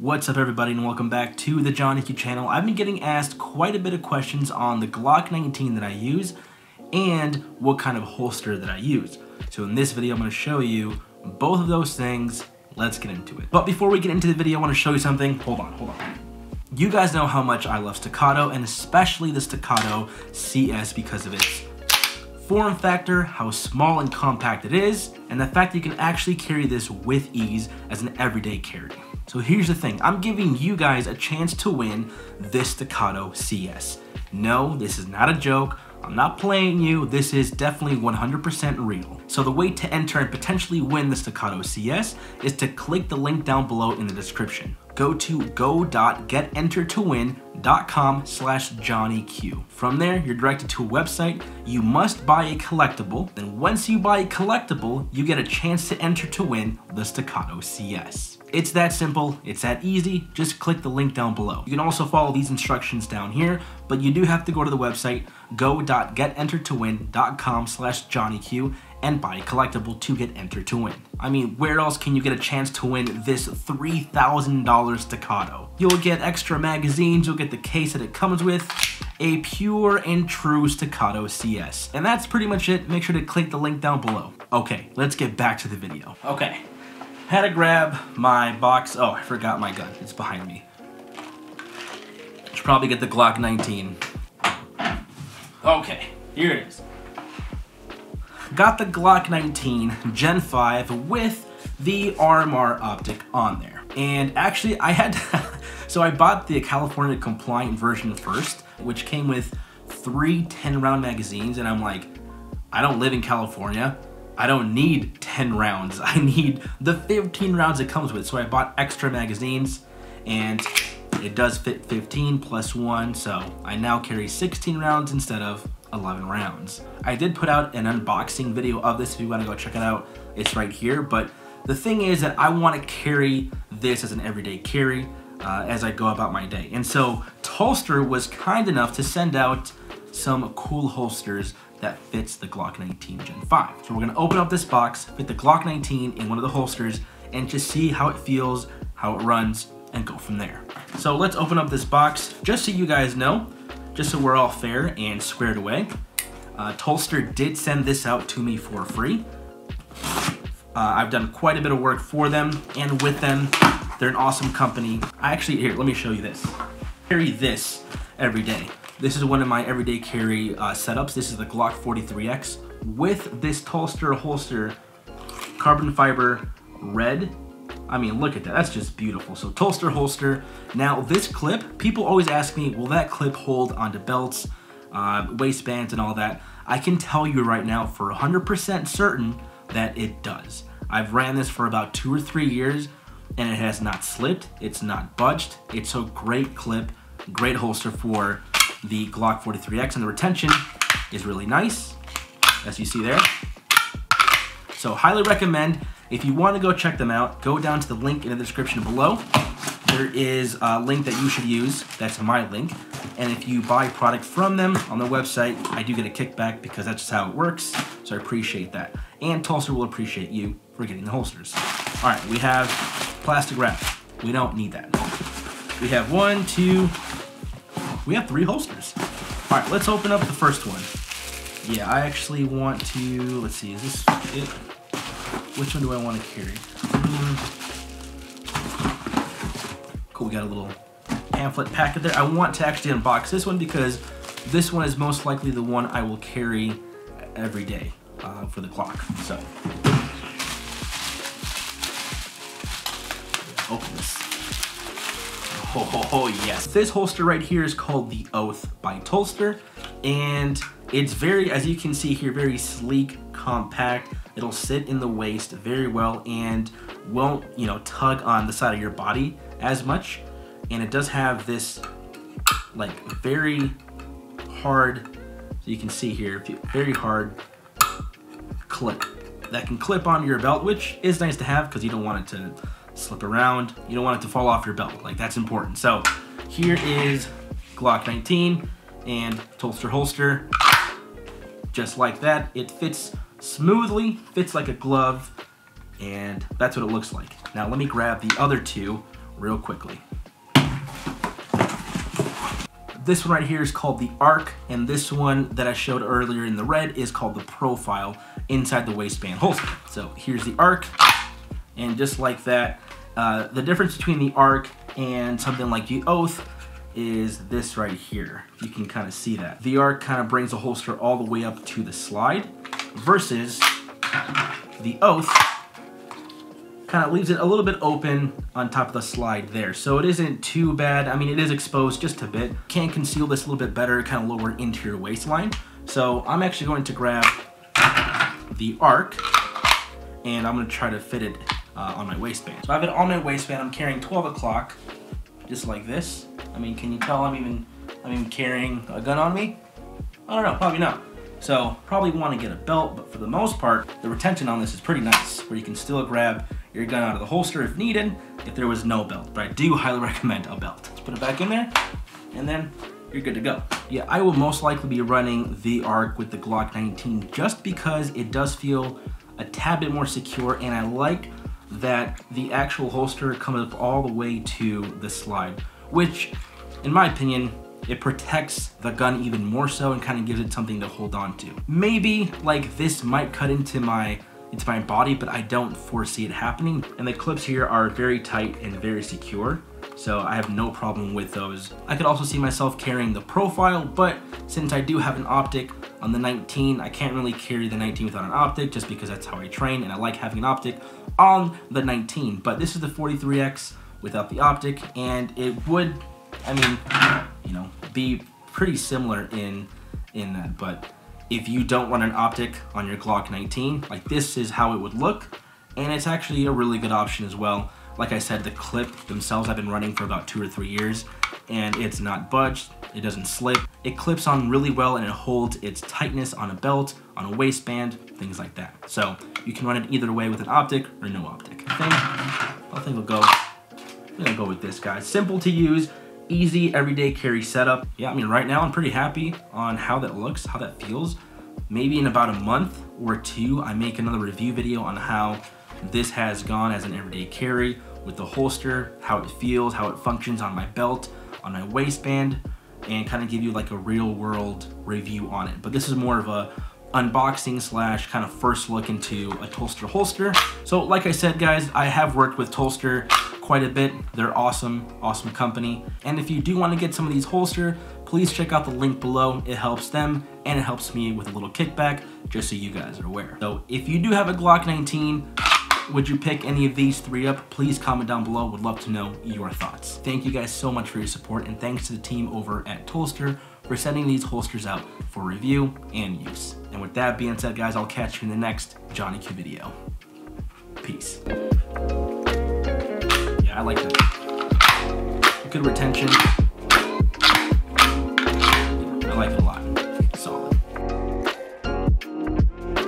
What's up everybody and welcome back to the Johnny Q channel. I've been getting asked quite a bit of questions on the Glock 19 that I use and what kind of holster that I use. So in this video I'm going to show you both of those things. Let's get into it. But before we get into the video I want to show you something. Hold on, hold on. You guys know how much I love Staccato and especially the Staccato CS because of its form factor, how small and compact it is, and the fact that you can actually carry this with ease as an everyday carry. So here's the thing, I'm giving you guys a chance to win this Staccato CS. No, this is not a joke. I'm not playing you, this is definitely 100% real. So the way to enter and potentially win the Staccato CS is to click the link down below in the description. Go to go.getentertowin.com slash johnnyq. From there, you're directed to a website. You must buy a collectible. Then once you buy a collectible, you get a chance to enter to win the Staccato CS. It's that simple, it's that easy, just click the link down below. You can also follow these instructions down here, but you do have to go to the website go.getentertowin.com slash johnnyq and buy a collectible to get entered to win. I mean, where else can you get a chance to win this $3,000 Staccato? You'll get extra magazines, you'll get the case that it comes with, a pure and true Staccato CS. And that's pretty much it. Make sure to click the link down below. Okay, let's get back to the video. Okay, had to grab my box. Oh, I forgot my gun. It's behind me. Should probably get the Glock 19. Okay, here it is. Got the Glock 19 Gen 5 with the RMR optic on there. And actually, I had so I bought the California compliant version first, which came with three 10 round magazines, and I'm like, I don't live in California. I don't need 10 rounds. I need the 15 rounds it comes with. So I bought extra magazines and it does fit 15 plus one. So I now carry 16 rounds instead of 11 rounds. I did put out an unboxing video of this if you want to go check it out. It's right here. But the thing is that I want to carry this as an everyday carry uh, as I go about my day. And so Tulster was kind enough to send out some cool holsters that fits the Glock 19 Gen 5. So we're gonna open up this box, fit the Glock 19 in one of the holsters, and just see how it feels, how it runs, and go from there. So let's open up this box, just so you guys know, just so we're all fair and squared away. Uh, Tulster did send this out to me for free. Uh, I've done quite a bit of work for them and with them. They're an awesome company. I actually, here, let me show you this. carry this every day. This is one of my everyday carry uh, setups. This is the Glock 43X with this Tulster holster, carbon fiber red. I mean, look at that, that's just beautiful. So Tulster holster. Now this clip, people always ask me, will that clip hold onto belts, uh, waistbands and all that? I can tell you right now for 100% certain that it does. I've ran this for about two or three years and it has not slipped, it's not budged. It's a great clip, great holster for the Glock 43X and the retention is really nice, as you see there. So highly recommend, if you want to go check them out, go down to the link in the description below. There is a link that you should use, that's my link. And if you buy product from them on their website, I do get a kickback because that's just how it works. So I appreciate that. And Tulster will appreciate you for getting the holsters. All right, we have plastic wrap. We don't need that. We have one, two, we have three holsters. All right, let's open up the first one. Yeah, I actually want to, let's see, is this it? Which one do I want to carry? Mm. Cool, we got a little pamphlet packet there. I want to actually unbox this one because this one is most likely the one I will carry every day uh, for the Glock. So, open this. Oh, yes. This holster right here is called the Oath by Tulster, and it's very, as you can see here, very sleek, compact. It'll sit in the waist very well and won't, you know, tug on the side of your body as much. And it does have this, like, very hard, so you can see here, very hard clip that can clip onto your belt, which is nice to have because you don't want it to slip around. You don't want it to fall off your belt. Like that's important. So here is Glock 19 and Tulster holster. Just like that. It fits smoothly, fits like a glove, and that's what it looks like. Now let me grab the other two real quickly. This one right here is called the Arc, and this one that I showed earlier in the red is called the Profile inside the waistband holster. So here's the Arc, and just like that, uh, the difference between the Arc and something like the Oath is this right here. You can kind of see that. The Arc kind of brings the holster all the way up to the slide versus the Oath kind of leaves it a little bit open on top of the slide there. So it isn't too bad. I mean, it is exposed just a bit. Can conceal this a little bit better, kind of lower into your waistline. So I'm actually going to grab the arc and I'm gonna try to fit it uh, on my waistband. So I have it on my waistband. I'm carrying 12 o'clock, just like this. I mean, can you tell I'm even, I'm even carrying a gun on me? I don't know, probably not. So probably want to get a belt, but for the most part, the retention on this is pretty nice, where you can still grab your gun out of the holster if needed, if there was no belt. But I do highly recommend a belt. Let's put it back in there, and then you're good to go. Yeah, I will most likely be running the ARC with the Glock 19 just because it does feel a tad bit more secure, and I like that the actual holster comes up all the way to the slide, which, in my opinion, it protects the gun even more so and kind of gives it something to hold on to. Maybe like this might cut into my into my body, but I don't foresee it happening. And the clips here are very tight and very secure, so I have no problem with those. I could also see myself carrying the profile, but since I do have an optic on the 19, I can't really carry the 19 without an optic just because that's how I train and I like having an optic on the 19. But this is the 43X without the optic and it would, I mean, you know, be pretty similar in in that. But if you don't want an optic on your Glock 19, like this is how it would look. And it's actually a really good option as well. Like I said, the clip themselves I've been running for about two or three years and it's not budged, it doesn't slip. It clips on really well and it holds its tightness on a belt, on a waistband, things like that. So you can run it either way with an optic or no optic. I think, I think we'll go, I'm gonna go with this guy. Simple to use, easy everyday carry setup. Yeah, I mean, right now I'm pretty happy on how that looks, how that feels. Maybe in about a month or two, I make another review video on how this has gone as an everyday carry with the holster, how it feels, how it functions on my belt, on my waistband, and kind of give you like a real world review on it. But this is more of a unboxing slash kind of first look into a Tulster holster. So like I said guys, I have worked with Tulster quite a bit. They're awesome, awesome company. And if you do want to get some of these holster, please check out the link below. It helps them and it helps me with a little kickback, just so you guys are aware. So if you do have a Glock 19, would you pick any of these three up? Please comment down below. Would love to know your thoughts. Thank you guys so much for your support and thanks to the team over at Tulster for sending these holsters out for review and use. And with that being said, guys, I'll catch you in the next Johnny Q video. Peace. Yeah, I like that. Good retention.